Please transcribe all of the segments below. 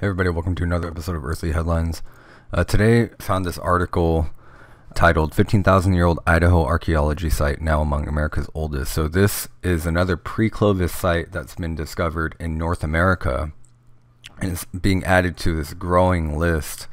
Hey everybody, welcome to another episode of Earthly Headlines. Uh, today, I found this article titled 15,000 Year Old Idaho Archaeology Site Now Among America's Oldest. So, this is another pre Clovis site that's been discovered in North America and it's being added to this growing list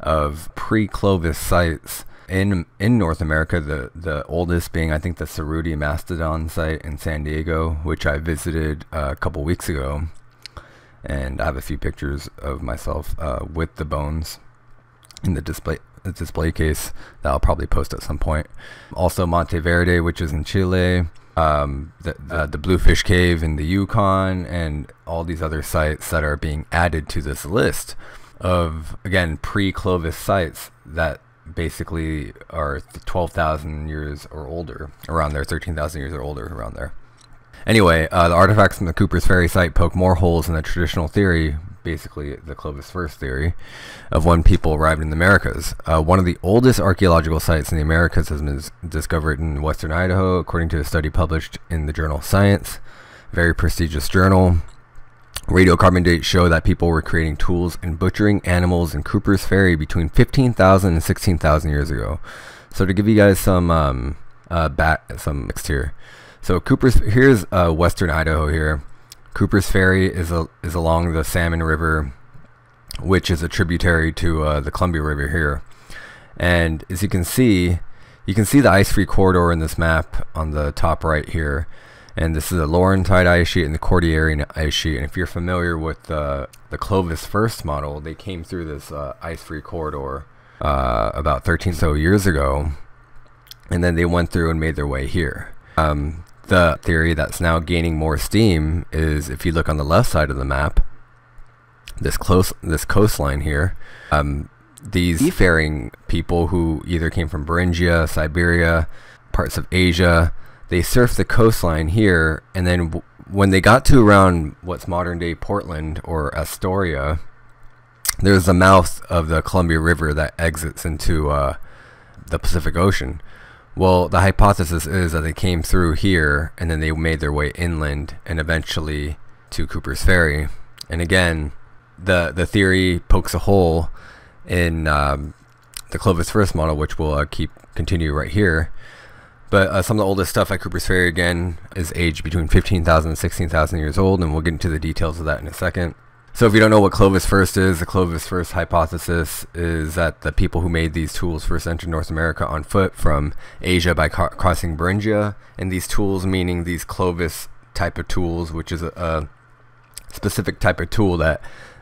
of pre Clovis sites in in North America. The, the oldest being, I think, the Cerutti Mastodon site in San Diego, which I visited uh, a couple weeks ago and I have a few pictures of myself uh, with the bones in the display the display case that I'll probably post at some point. Also Monte Verde, which is in Chile, um, the, uh, the Bluefish Cave in the Yukon, and all these other sites that are being added to this list of again pre-Clovis sites that basically are 12,000 years or older, around there, 13,000 years or older, around there. Anyway, uh, the artifacts from the Cooper's Ferry site poke more holes in the traditional theory, basically the Clovis First theory, of when people arrived in the Americas. Uh, one of the oldest archaeological sites in the Americas has been discovered in western Idaho, according to a study published in the journal Science, very prestigious journal. Radiocarbon dates show that people were creating tools and butchering animals in Cooper's Ferry between 15,000 and 16,000 years ago. So to give you guys some um, uh, back, some next here. So Cooper's here's uh, western Idaho here. Cooper's Ferry is a, is along the Salmon River, which is a tributary to uh, the Columbia River here. And as you can see, you can see the ice-free corridor in this map on the top right here. And this is the Laurentide ice sheet and the Cordilleran ice sheet. And if you're familiar with uh, the Clovis First model, they came through this uh, ice-free corridor uh, about 13 so years ago. And then they went through and made their way here. Um, the theory that's now gaining more steam is if you look on the left side of the map, this close this coastline here, um, these seafaring people who either came from Beringia, Siberia, parts of Asia, they surfed the coastline here, and then when they got to around what's modern day Portland or Astoria, there's the mouth of the Columbia River that exits into uh, the Pacific Ocean. Well, the hypothesis is that they came through here and then they made their way inland and eventually to Cooper's Ferry. And again, the the theory pokes a hole in um, the Clovis First model, which we'll uh, keep continue right here. But uh, some of the oldest stuff at Cooper's Ferry again is aged between 15,000 and 16,000 years old, and we'll get into the details of that in a second. So if you don't know what Clovis First is, the Clovis First hypothesis is that the people who made these tools first entered North America on foot from Asia by crossing Beringia, and these tools meaning these Clovis type of tools, which is a, a specific type of tool that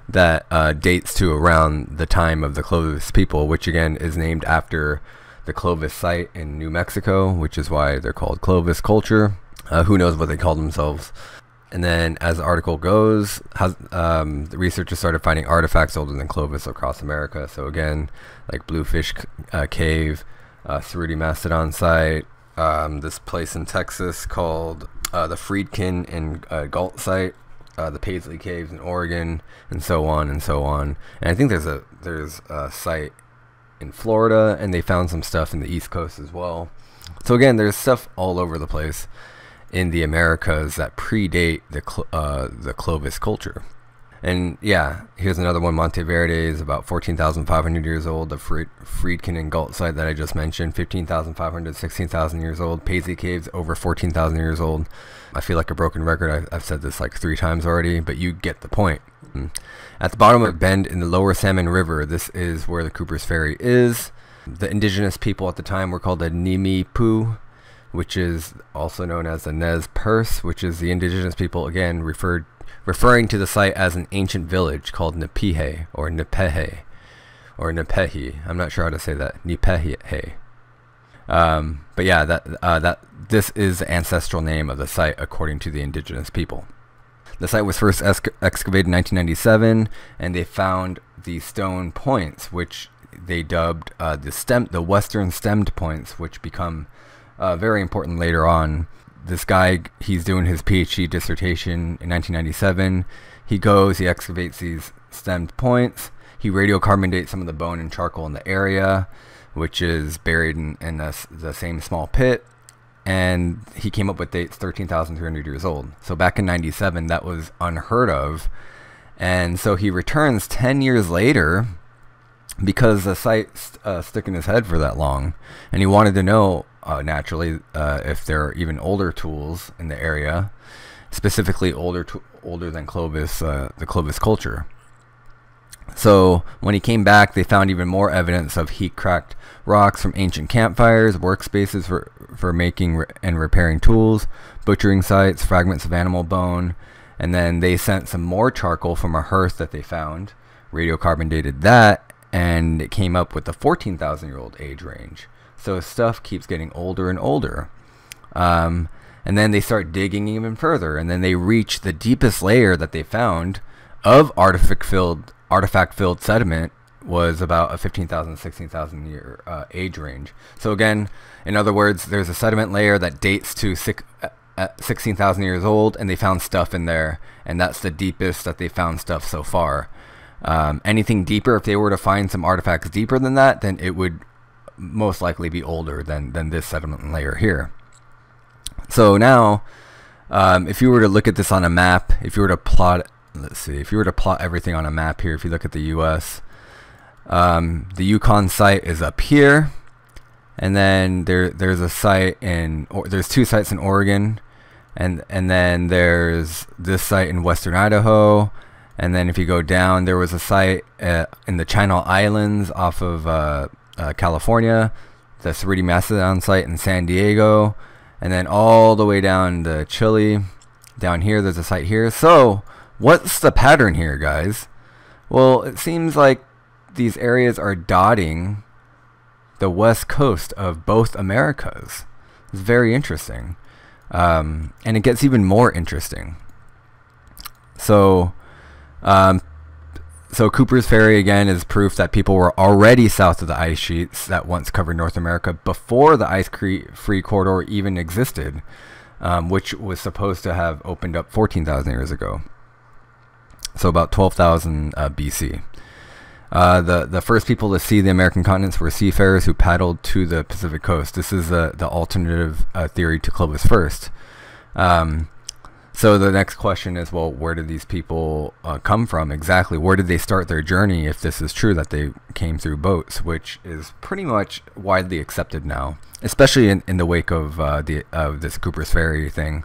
that uh, dates to around the time of the Clovis people, which again is named after the Clovis site in New Mexico, which is why they're called Clovis culture. Uh, who knows what they call themselves? And then, as the article goes, has, um, the researchers started finding artifacts older than Clovis across America. So again, like Bluefish uh, Cave, uh, Cerutti Mastodon site, um, this place in Texas called uh, the Friedkin and uh, Gault site, uh, the Paisley Caves in Oregon, and so on and so on. And I think there's a there's a site in Florida, and they found some stuff in the East Coast as well. So again, there's stuff all over the place in the Americas that predate the uh, the Clovis culture. And yeah, here's another one. Monte Verde is about 14,500 years old. The Fried Friedkin and Gault site that I just mentioned, 15,500, 16,000 years old. Paisley Caves, over 14,000 years old. I feel like a broken record. I, have said this like three times already, but you get the point. Mm. At the bottom of a bend in the lower Salmon River, this is where the Cooper's Ferry is. The indigenous people at the time were called the Nimiipuu which is also known as the Nez Perce, which is the indigenous people again referred referring to the site as an ancient village called Nipihe or Nipehe or Nipehi. I'm not sure how to say that. Nipehe. Um, but yeah, that uh, that this is the ancestral name of the site according to the indigenous people. The site was first excavated in 1997, and they found the stone points, which they dubbed uh, the stem, the western stemmed points, which become uh, very important later on. This guy, he's doing his PhD dissertation in 1997. He goes, he excavates these stemmed points. He radiocarbon dates some of the bone and charcoal in the area, which is buried in, in the, same small pit. And he came up with dates 13,300 years old. So back in 97, that was unheard of. And so he returns 10 years later because the site uh, stuck in his head for that long. And he wanted to know, uh, naturally, uh, if there are even older tools in the area, specifically older, to- older than Clovis, uh, the Clovis culture. So when he came back, they found even more evidence of heat-cracked rocks from ancient campfires, workspaces for, for making re- and repairing tools, butchering sites, fragments of animal bone, and then they sent some more charcoal from a hearth that they found, radiocarbon dated that, and it came up with the 14,000 year old age range. So stuff keeps getting older and older. Um, and then they start digging even further, and then they reach the deepest layer that they found of artifact filled artifact filled sediment was about a 15,000 16,000 year uh, age range. So again, in other words, there's a sediment layer that dates to six, uh, 16,000 years old, and they found stuff in there, and that's the deepest that they found stuff so far. Um, anything deeper, if they were to find some artifacts deeper than that, then it would most likely be older than, than this sediment layer here. So now, um, if you were to look at this on a map, if you were to plot, let's see, if you were to plot everything on a map here, if you look at the U.S., um, the Yukon site is up here, and then there there's a site in or there's two sites in Oregon, and and then there's this site in Western Idaho, and then if you go down, there was a site uh, in the Channel Islands off of uh, uh, California, the Cerutti Mastodon site in San Diego, and then all the way down to Chile. Down here, there's a site here. So, what's the pattern here, guys? Well, it seems like these areas are dotting the west coast of both Americas. It's very interesting. Um, and it gets even more interesting. So, um, so Cooper's Ferry again is proof that people were already south of the ice sheets that once covered North America before the ice-free corridor even existed, um, which was supposed to have opened up 14,000 years ago. So about 12,000 uh, BC. Uh, the the first people to see the American continents were seafarers who paddled to the Pacific coast. This is the the alternative uh, theory to Clovis first. Um, so the next question is, well, where did these people uh, come from exactly? Where did they start their journey? If this is true that they came through boats, which is pretty much widely accepted now, especially in, in the wake of uh, the of this Cooper's Ferry thing.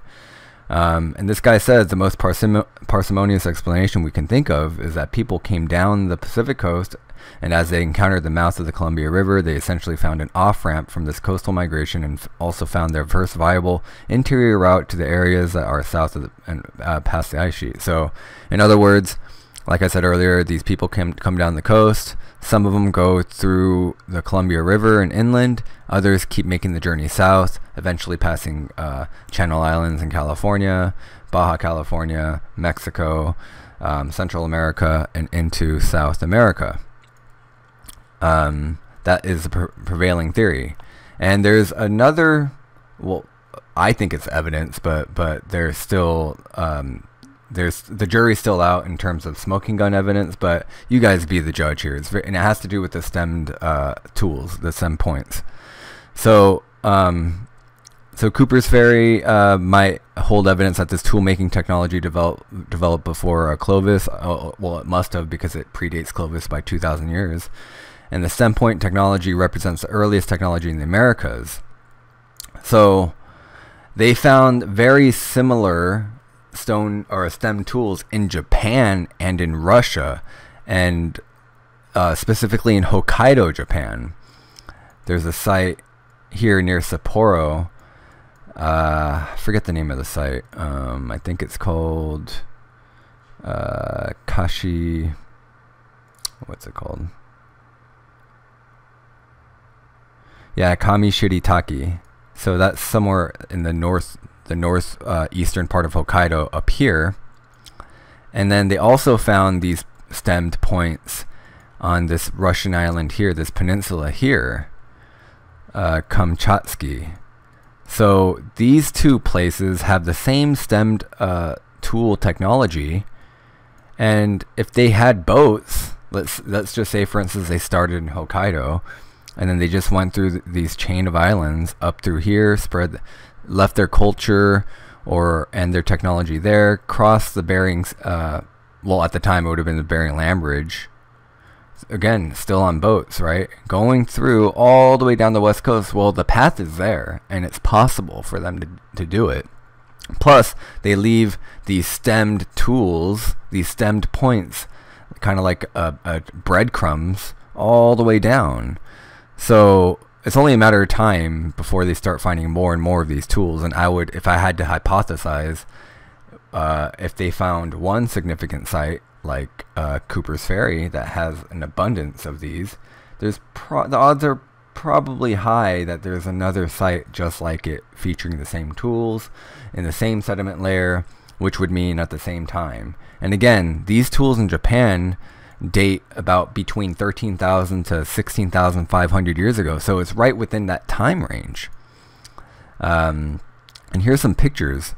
Um, and this guy says the most parsim- parsimonious explanation we can think of is that people came down the Pacific coast, and as they encountered the mouth of the Columbia River, they essentially found an off ramp from this coastal migration and also found their first viable interior route to the areas that are south of the, and uh, past the ice sheet. So, in other words, like I said earlier, these people come come down the coast. Some of them go through the Columbia River and inland. Others keep making the journey south, eventually passing uh, Channel Islands in California, Baja California, Mexico, um, Central America, and into South America. Um, that is the pre- prevailing theory. And there's another, well, I think it's evidence, but but there's still um, there's the jury's still out in terms of smoking gun evidence, but you guys be the judge here. It's and it has to do with the stemmed uh, tools, the stem points. So, um, so Cooper's Ferry uh, might hold evidence that this tool making technology developed developed before uh, Clovis. Uh, well, it must have because it predates Clovis by 2,000 years. And the stem point technology represents the earliest technology in the Americas. So, they found very similar stone or stem tools in Japan and in Russia, and uh, specifically in Hokkaido, Japan. There's a site here near Sapporo. Uh, I forget the name of the site. Um, I think it's called uh, Kashi. What's it called? Yeah, Kami Shiritaki. So that's somewhere in the north the north uh, eastern part of Hokkaido up here. And then they also found these stemmed points on this Russian island here, this peninsula here, uh, Kamchatsky. So these two places have the same stemmed uh, tool technology, and if they had boats, let's let's just say, for instance, they started in Hokkaido, and then they just went through th- these chain of islands up through here, spread left their culture or and their technology there, crossed the Bering uh, well, at the time it would have been the Bering Land Bridge. Again, still on boats, right? Going through all the way down the west coast. Well, the path is there, and it's possible for them to, to do it. Plus, they leave these stemmed tools, these stemmed points, kind of like a, a breadcrumbs, all the way down. So it's only a matter of time before they start finding more and more of these tools. And I would, if I had to hypothesize, uh, if they found one significant site like uh, Cooper's Ferry that has an abundance of these, there's the odds are probably high that there's another site just like it featuring the same tools in the same sediment layer, which would mean at the same time. And again, these tools in Japan date about between 13,000 to 16,500 years ago. So it's right within that time range. Um, and here's some pictures.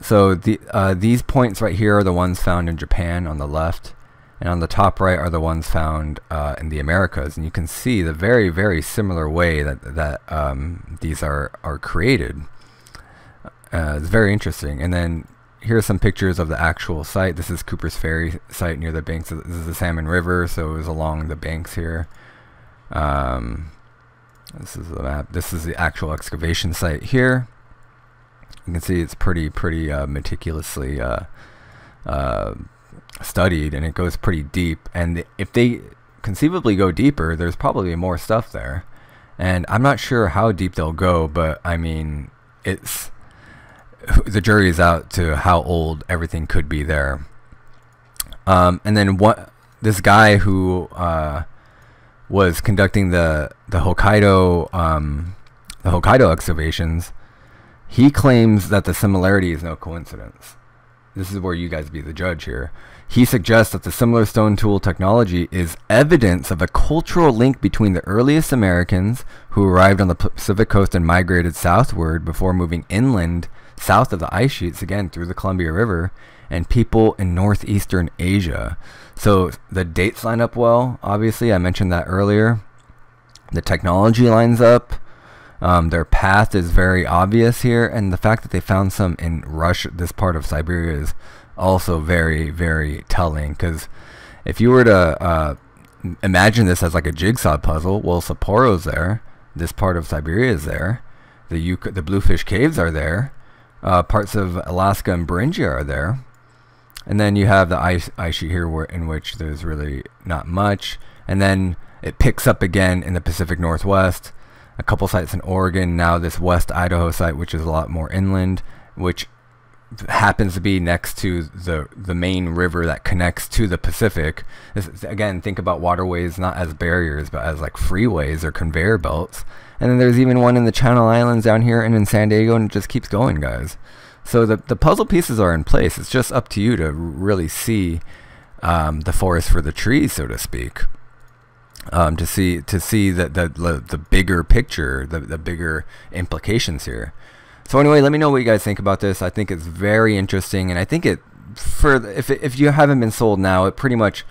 So the, uh, these points right here are the ones found in Japan on the left. And on the top right are the ones found uh, in the Americas. And you can see the very, very similar way that, that um, these are, are created. Uh, it's very interesting. And then here are some pictures of the actual site. This is Cooper's Ferry site near the banks. Of, this is the Salmon River, so it was along the banks here. Um, this is the map. This is the actual excavation site here. You can see it's pretty, pretty uh, meticulously uh, uh, studied, and it goes pretty deep. And if they conceivably go deeper, there's probably more stuff there. And I'm not sure how deep they'll go, but I mean, it's the jury is out to how old everything could be there. Um, and then what this guy who uh, was conducting the the Hokkaido um, the Hokkaido excavations, he claims that the similarity is no coincidence. This is where you guys be the judge here. He suggests that the similar stone tool technology is evidence of a cultural link between the earliest Americans who arrived on the Pacific coast and migrated southward before moving inland south of the ice sheets, again through the Columbia River, and people in northeastern Asia. So the dates line up well. Obviously, I mentioned that earlier. The technology lines up. Um, their path is very obvious here, and the fact that they found some in Russia, this part of Siberia, is also very, very telling. Because if you were to uh, imagine this as like a jigsaw puzzle, well, Sapporo's there, this part of Siberia is there, the the Bluefish Caves are there, uh, parts of Alaska and Beringia are there. And then you have the ice, ice here where, in which there's really not much. And then it picks up again in the Pacific Northwest. A couple sites in Oregon. Now this West Idaho site, which is a lot more inland, which happens to be next to the the main river that connects to the Pacific. This, again, think about waterways not as barriers, but as like freeways or conveyor belts. And then there's even one in the Channel Islands down here and in San Diego, and it just keeps going, guys. So the the puzzle pieces are in place. It's just up to you to really see um, the forest for the trees, so to speak. Um, to see to see the the the bigger picture, the the bigger implications here. So anyway, let me know what you guys think about this. I think it's very interesting, and I think it for if if you haven't been sold now, it pretty much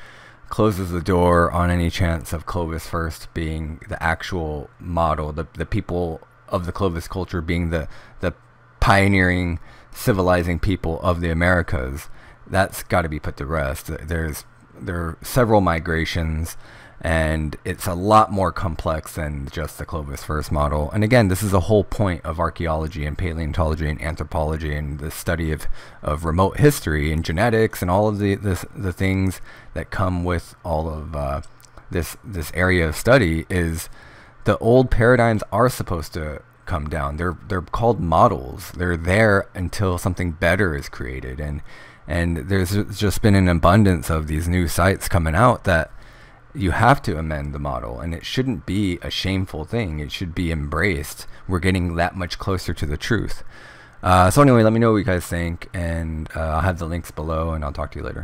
closes the door on any chance of Clovis first being the actual model, the the people of the Clovis culture being the the pioneering, civilizing people of the Americas. That's got to be put to rest. There's there are several migrations and it's a lot more complex than just the Clovis first model. And again, this is the whole point of archaeology and paleontology and anthropology and the study of, of remote history and genetics and all of the this, the things that come with all of uh, this this area of study is the old paradigms are supposed to come down. They're they're called models. They're there until something better is created and and there's just been an abundance of these new sites coming out that you have to amend the model and it shouldn't be a shameful thing. It should be embraced. We're getting that much closer to the truth. Uh, so anyway let me know what you guys think and uh, i'll have the links below and i'll talk to you later